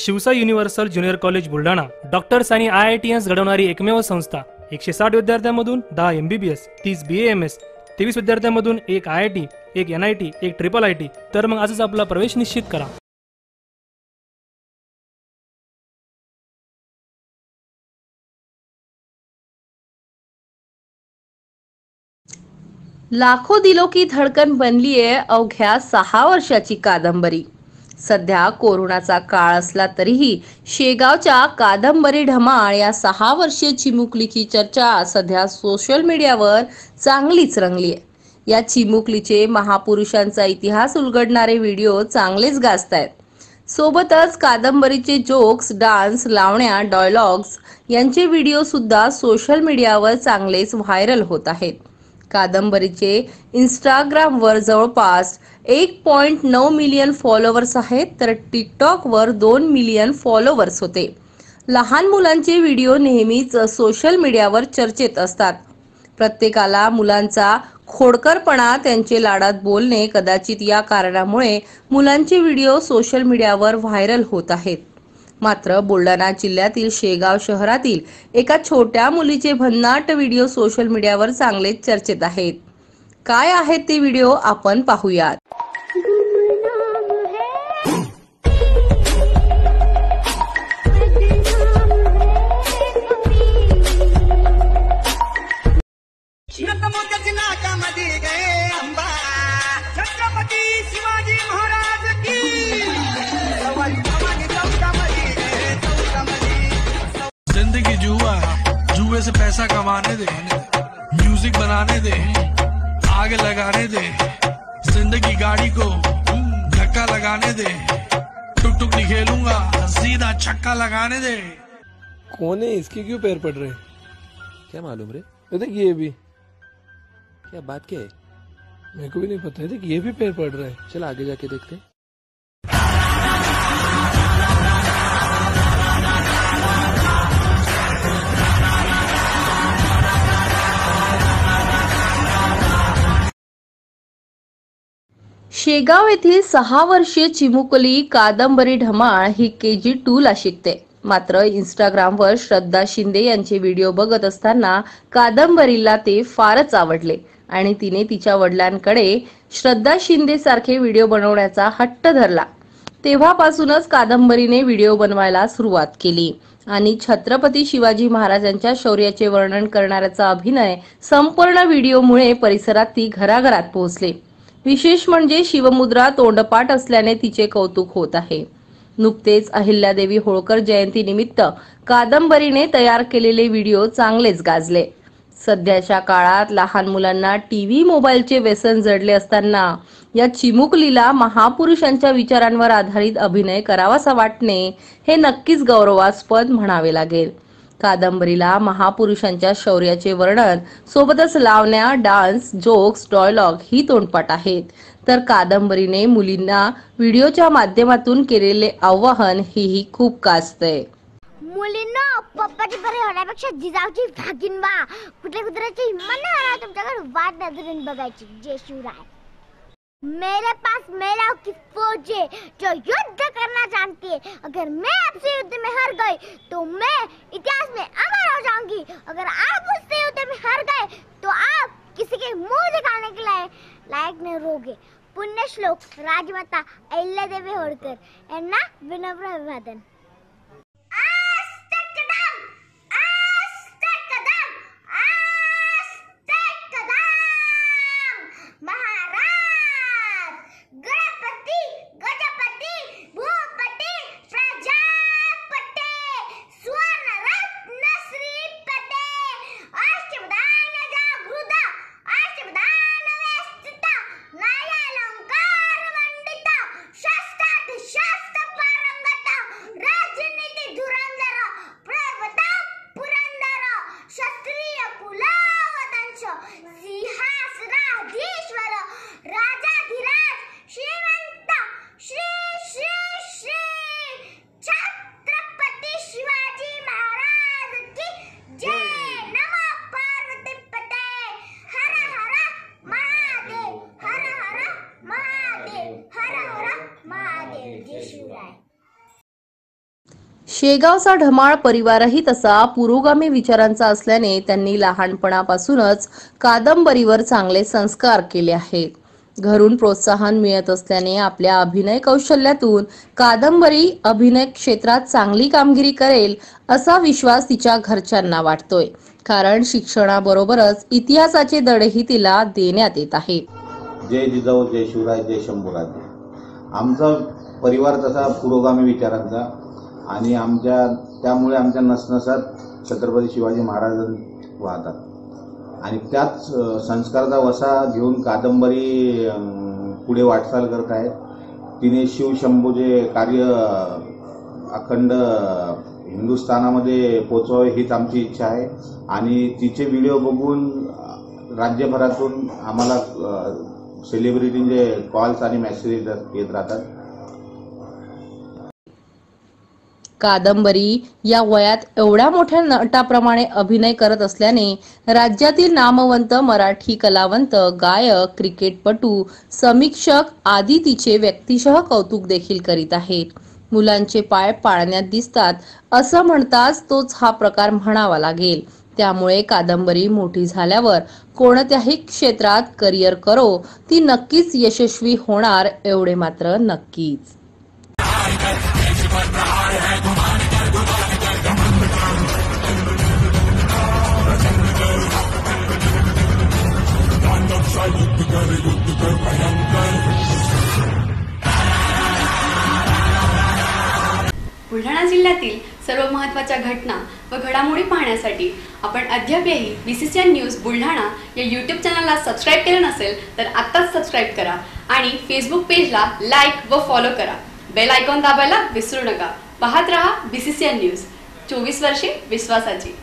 शिवसा universal junior college Buldhana. Doctors आणि I I T S घडवणारी एकमेव संस्था. एकशे साठ विद्यार्थ्यांमधून दहा एम बी बी एस तीस बी एम एस तेवीस विद्यार्थ्यांमधून एक आय आय टी एक एन आय टी एक ट्रिपल आय टी. तर मग आजच आपला प्रवेश निश्चित करा. लाखो दिलो की धडकन बनलीये अवघ्या सहा वर्षाची कादंबरी. सध्या कोरोनाचा काळ असला तरीही शेगावच्या कादंबरी ढमाळ या सहा वर्षीय चिमुकलीची चर्चा सध्या सोशल मीडियावर चांगलीच रंगली आहे या चिमुकलीचे महापुरुषांचा इतिहास उलगडणारे व्हिडिओ चांगलेच गाजतायत. सोबतच कादंबरीचे जोक्स डान्स लावण्या डायलॉग्स यांचे व्हिडिओ सुद्धा सोशल मीडियावर चांगलेच व्हायरल होत आहेत. कादंबरीचे इंस्टाग्रामवर जवळपास एक पॉइंट नऊ मिलियन फॉलोअर्स आहेत तर टिकटॉकवर दोन मिलियन फॉलोअर्स होते. लहान मुलांचे व्हिडिओ नेहमीच सोशल मीडियावर चर्चेत असतात. प्रत्येकाला मुलांचा खोडकरपणा त्यांचे लाडात बोलणे कदाचित या कारणामुळे मुलांचे व्हिडिओ सोशल मीडियावर व्हायरल होत आहेत. मात्र बुलढाणा जिल्ह्यातील शेगाव शहरातील एका छोट्या मुलीचे भन्नाट व्हिडिओ सोशल मीडियावर चांगलेच चर्चेत आहेत. काय आहेत ते व्हिडिओ आपण पाहूयात. बनाने दे। आग लगाने दे। ज़िंदगी गाड़ी को धक्का लगाने दे। टुक टुक नहीं खेलूँगा सीधा छक्का लगाने दे। कौन है इसके क्यों पैर पड़ रहे क्या मालूम रे? ये देख ये भी। क्या बात क्या है? मेरे को भी नहीं पता है देख ये भी पैर पड़ रहा है। चल आगे जाके देखते हैं। शेगाव येथील सहा वर्षीय चिमुकली कादंबरी ढमाळ ही के जी टू ला शिकते. मात्र इंस्टाग्रामवर श्रद्धा शिंदे यांचे व्हिडिओ बघत असताना कादंबरीला ते फारच आवडले आणि तिने तिच्या वडिलांकडे श्रद्धा शिंदे सारखे व्हिडिओ बनवण्याचा हट्ट धरला. तेव्हापासूनच कादंबरीने व्हिडिओ बनवायला सुरुवात केली आणि छत्रपती शिवाजी महाराजांच्या शौर्याचे वर्णन करणाऱ्याचा अभिनय संपूर्ण व्हिडिओमुळे परिसरात ती घराघरात पोहोचले. विशेष म्हणजे शिवमुद्रा तोंडपाठ असल्याने तिचे कौतुक होत आहे. नुकतेच अहिल्यादेवी होळकर जयंती निमित्त कादंबरीने तयार केलेले व्हिडिओ चांगलेच गाजले. सध्याच्या काळात लहान मुलांना टीव्ही मोबाईलचे व्यसन जडले असताना या चिमुकलीला महापुरुषांच्या विचारांवर आधारित अभिनय करावासा वाटणे हे नक्कीच गौरवास्पद म्हणावे लागेल. कादंबरीला महापुरुषांच्या शौर्याचे वर्णन सोबतच लावण्या डान्स जोक्स डॉयलॉग ही तोंडपाठ आहेत. तर कादंबरीने मुलींना व्हिडिओच्या माध्यमातून केलेले आवाहन हेही खूप गाजतंय मुलींना पप्पाची बरे होण्यापेक्षा जिजाऊची भागीन बा. कुठल्या कुत्र्याची हिंमत नाही होणार तुमच्याकडे. वाट नजरेन बघायची. जय शिवराय. मेरे पास मेरा की फौज है जो युद्ध करना जानती है। अगर मैं आपसे युद्ध में हार गई तो मैं इतिहास में अमर हो जाऊँगी। अगर आप मुझसे युद्ध में हार गए तो आप किसी के मुँह दिखाने के लिए लायक नहीं रहोगे। पुण्य श्लोक, राजमाता अहिल्यादेवी होड़कर एन्ना विनम्र अभिवादन। शेगावचा ढमाळ परिवारही तसा पुरोगामी विचारांचा असल्याने त्यांनी लहानपणापासूनच कादंबरीवर चांगले संस्कार केले आहेत. घरून प्रोत्साहन मिळत असल्याने आपल्या अभिनय कौशल्यातून कादंबरी अभिनय क्षेत्रात चांगली कामगिरी करेल असा विश्वास तिच्या घरच्यांना वाटतोय. कारण शिक्षणाबरोबरच इतिहासाचे दडही तिला देण्यात येत आहे. जय जिजाऊ जय शिवराय जय शंभूराज. आमचा परिवार तसा पुरोगामी विचारांचा आणि आमच्या त्यामुळे आमच्या नसनसात छत्रपती शिवाजी महाराज वाहतात. आणि त्याच संस्काराचा वसा घेऊन कादंबरी पुढे वाटचाल करत आहे. तिने शिवशंभूचे कार्य अखंड हिंदुस्थानामध्ये पोचवावे हीच आमची इच्छा आहे. आणि तिचे व्हिडिओ बघून राज्यभरातून आम्हाला सेलिब्रिटींचे कॉल्स आणि मेसेजेस येत राहतात. कादंबरी या वयात एवढ्या मोठ्या नटाप्रमाणे अभिनय करत असल्याने राज्यातील नामवंत मराठी कलावंत गायक क्रिकेटपटू समीक्षक आदी तिचे व्यक्तिशः कौतुक देखील करीत आहेत. मुलांचे पाय पाळण्यात दिसतात असं म्हणताच तोच हा प्रकार म्हणावा लागेल. त्यामुळे कादंबरी मोठी झाल्यावर कोणत्याही क्षेत्रात करिअर करो ती नक्कीच यशस्वी होणार एवढे मात्र नक्कीच. बुलढाणा जिल्ह्यातील सर्व महत्त्वाच्या घटना व घडामोडी पाहण्यासाठी आपण अद्यापही B C C N news Buldhana या यूट्यूब चॅनलला सबस्क्राईब केलं नसेल तर आत्ताच सबस्क्राईब करा आणि फेसबुक पेजला लाईक व फॉलो करा. बेल आयकॉन दाबायला विसरू नका. पाहत रहा B C C N news. चोवीस वर्षे विश्वासाची.